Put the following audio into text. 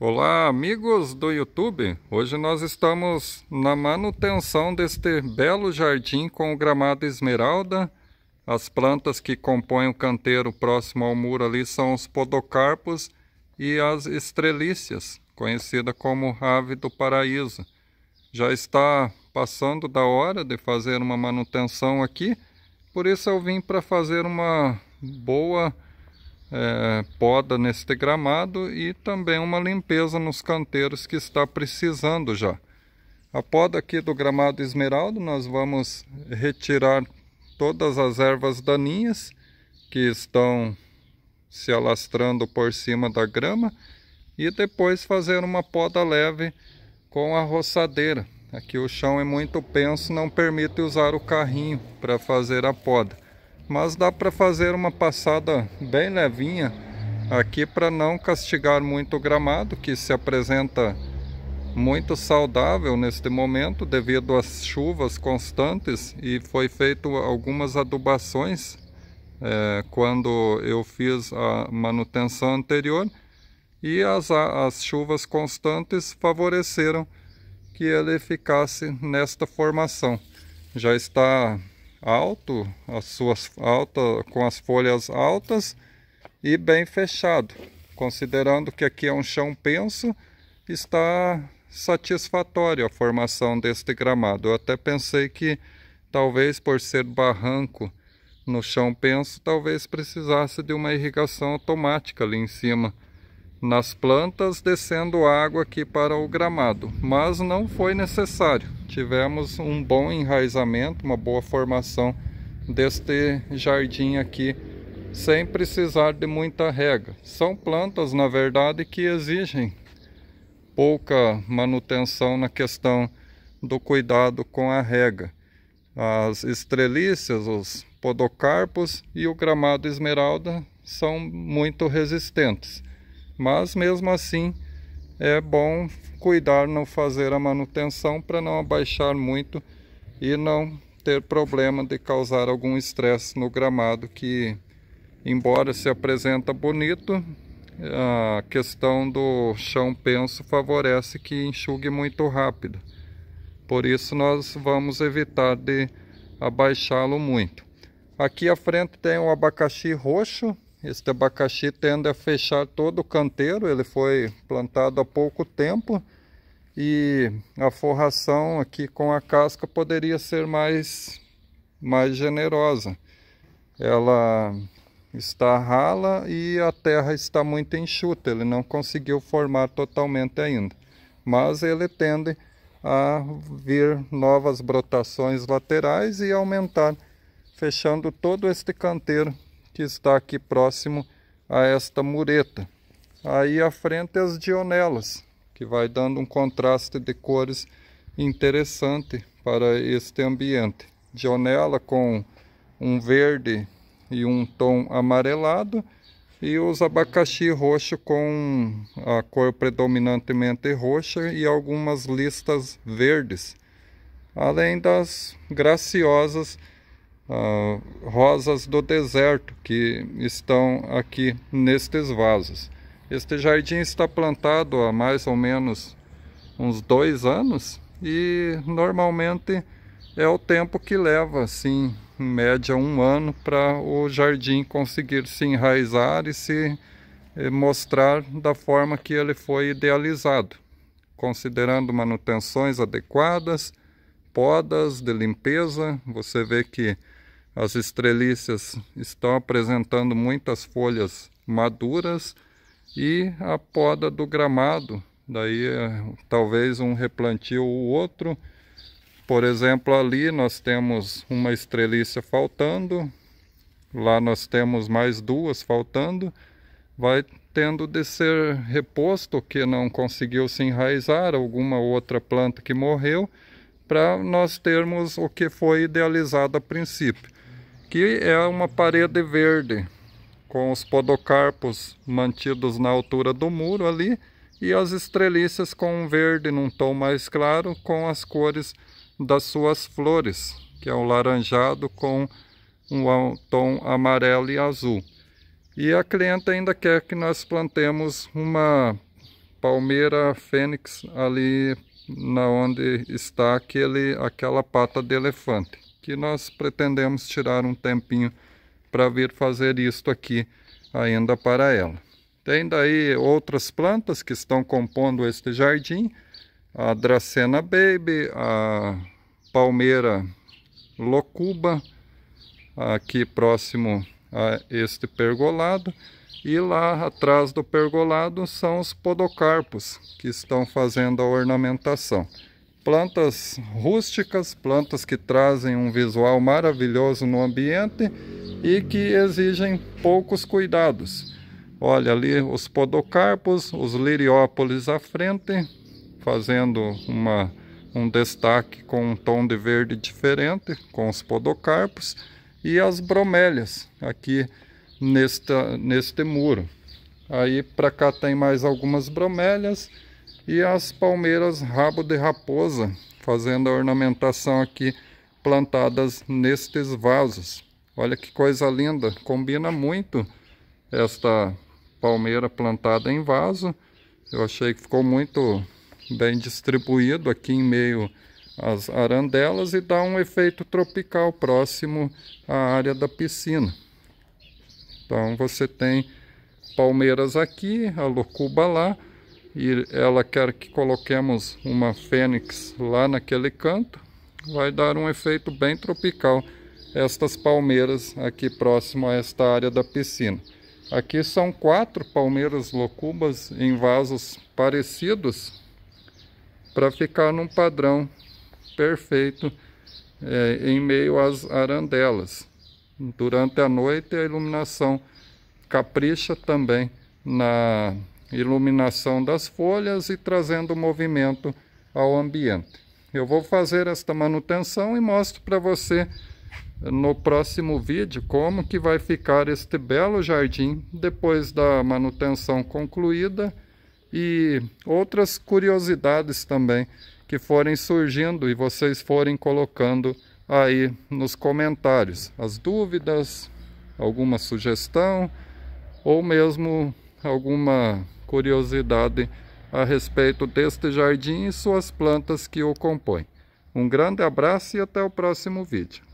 Olá amigos do YouTube, hoje nós estamos na manutenção deste belo jardim com o gramado esmeralda. As plantas que compõem o canteiro próximo ao muro ali são os podocarpos e as estrelícias, conhecida como ave do paraíso. Já está passando da hora de fazer uma manutenção aqui, por isso eu vim para fazer uma boa é, poda neste gramado e também uma limpeza nos canteiros que está precisando já. A poda aqui do gramado esmeralda nós vamos retirar todas as ervas daninhas que estão se alastrando por cima da grama e depois fazer uma poda leve com a roçadeira. Aqui o chão é muito penso, não permite usar o carrinho para fazer a poda mas dá para fazer uma passada bem levinha aqui para não castigar muito o gramado que se apresenta muito saudável neste momento devido às chuvas constantes e foi feito algumas adubações é, quando eu fiz a manutenção anterior e as, as chuvas constantes favoreceram que ele ficasse nesta formação. Já está alto, as suas alta, com as folhas altas e bem fechado. Considerando que aqui é um chão penso, está satisfatório a formação deste gramado. Eu até pensei que talvez por ser barranco no chão penso, talvez precisasse de uma irrigação automática ali em cima nas plantas, descendo água aqui para o gramado, mas não foi necessário. Tivemos um bom enraizamento, uma boa formação deste jardim aqui, sem precisar de muita rega. São plantas, na verdade, que exigem pouca manutenção na questão do cuidado com a rega. As estrelícias, os podocarpos e o gramado esmeralda são muito resistentes mas mesmo assim é bom cuidar não fazer a manutenção para não abaixar muito e não ter problema de causar algum estresse no gramado que embora se apresenta bonito a questão do chão penso favorece que enxugue muito rápido. Por isso nós vamos evitar de abaixá-lo muito. Aqui à frente tem o abacaxi roxo este abacaxi tende a fechar todo o canteiro, ele foi plantado há pouco tempo e a forração aqui com a casca poderia ser mais, mais generosa. Ela está rala e a terra está muito enxuta, ele não conseguiu formar totalmente ainda. Mas ele tende a vir novas brotações laterais e aumentar, fechando todo este canteiro que está aqui próximo a esta mureta. Aí à frente as dionelas, que vai dando um contraste de cores interessante para este ambiente. Dionela com um verde e um tom amarelado e os abacaxi roxo com a cor predominantemente roxa e algumas listas verdes, além das graciosas uh, rosas do deserto que estão aqui nestes vasos. Este jardim está plantado há mais ou menos uns dois anos e normalmente é o tempo que leva, assim, em média um ano para o jardim conseguir se enraizar e se eh, mostrar da forma que ele foi idealizado, considerando manutenções adequadas, podas de limpeza, você vê que as estrelícias estão apresentando muitas folhas maduras e a poda do gramado, daí é, talvez um replantio ou outro. Por exemplo, ali nós temos uma estrelícia faltando, lá nós temos mais duas faltando, vai tendo de ser reposto que não conseguiu se enraizar, alguma outra planta que morreu, para nós termos o que foi idealizado a princípio que é uma parede verde com os podocarpos mantidos na altura do muro ali e as estrelícias com um verde num tom mais claro com as cores das suas flores, que é o laranjado com um tom amarelo e azul. E a cliente ainda quer que nós plantemos uma palmeira fênix ali na onde está aquele, aquela pata de elefante, que nós pretendemos tirar um tempinho para vir fazer isto aqui ainda para ela. Tem daí outras plantas que estão compondo este jardim, a Dracena Baby, a Palmeira Locuba, aqui próximo a este pergolado, e lá atrás do pergolado são os podocarpos que estão fazendo a ornamentação. Plantas rústicas, plantas que trazem um visual maravilhoso no ambiente e que exigem poucos cuidados. Olha ali os podocarpos, os liriópolis à frente, fazendo uma, um destaque com um tom de verde diferente, com os podocarpos, e as bromélias aqui nesta, neste muro. Aí para cá tem mais algumas bromélias e as palmeiras rabo de raposa, fazendo a ornamentação aqui plantadas nestes vasos. Olha que coisa linda, combina muito esta palmeira plantada em vaso. Eu achei que ficou muito bem distribuído aqui em meio às arandelas e dá um efeito tropical próximo à área da piscina. Então você tem palmeiras aqui, a locuba lá, e ela quer que coloquemos uma fênix lá naquele canto. Vai dar um efeito bem tropical estas palmeiras aqui próximo a esta área da piscina. Aqui são quatro palmeiras locubas em vasos parecidos para ficar num padrão perfeito é, em meio às arandelas. Durante a noite a iluminação capricha também na iluminação das folhas e trazendo movimento ao ambiente. Eu vou fazer esta manutenção e mostro para você no próximo vídeo como que vai ficar este belo jardim depois da manutenção concluída e outras curiosidades também que forem surgindo e vocês forem colocando aí nos comentários as dúvidas, alguma sugestão ou mesmo alguma curiosidade a respeito deste jardim e suas plantas que o compõem. Um grande abraço e até o próximo vídeo.